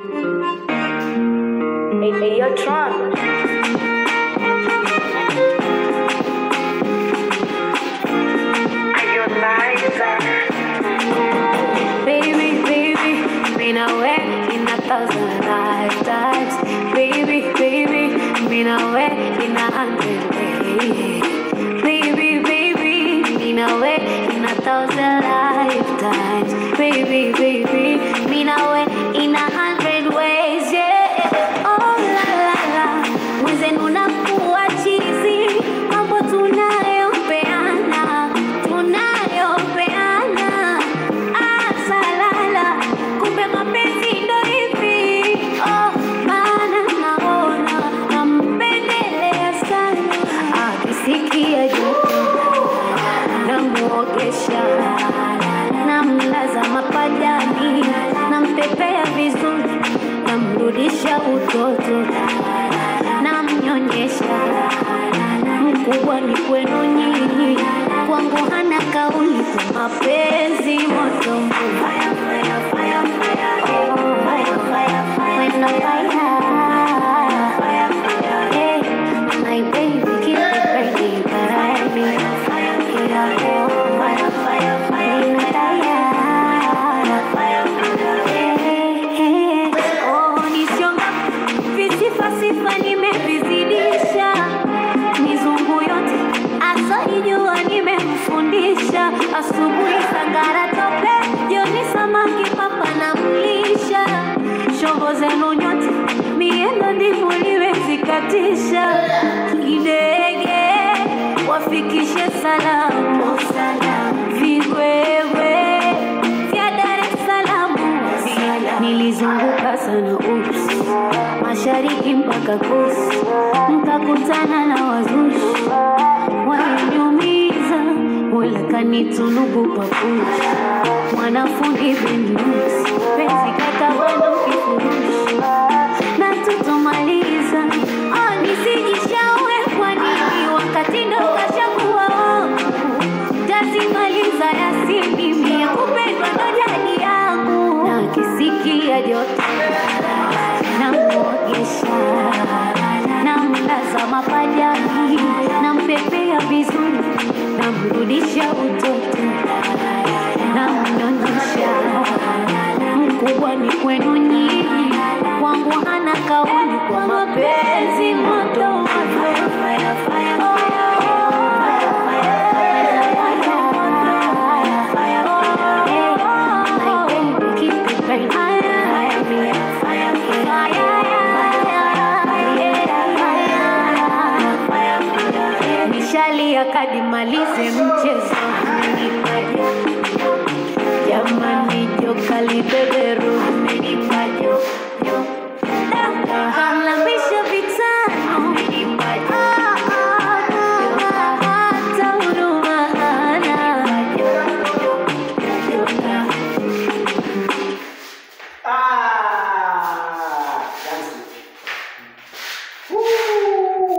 Hey, hey, yo, Tron. Baby, baby, been away in a thousand lifetimes. Baby, baby, been away in a hundred ways. Baby, baby, been away in a thousand lifetimes. Baby, baby, been away in a hundred namuogesha namlaza mapajani nampepea vizuri namrudisha utoto. Namnyonyesha mkubwa ni kwenu nyinyi. Kwangu hana kauli mapenzi moto asubuhi sangara tope jioni samaki papa na mlisha. Shombo zenu nyote miendo ndivyo liwezikatisha kidege wafikishe salamu. Vigwewe vya Dar es Salaam. Nilizunguka sana usi mashariki mpaka kusi mkakutana na wazushi waliniumiza mola kanitunubu papushi mwanafundi benus penzi kakabando kifurushi. Na kwa nini wakati ndo kashakuwa wangu. Tazimaliza yasinimia kupendwa ndo jadi yangu. Na kisikia joto namwogesha namlaza mapajani nampepea vizuri namrudisha utoto. Namnyonyesha mkubwa ni kwenu nyinyi. Kwangu hana kauli kwa mapenzi Nishalia kadi malize mchezo Jamani joka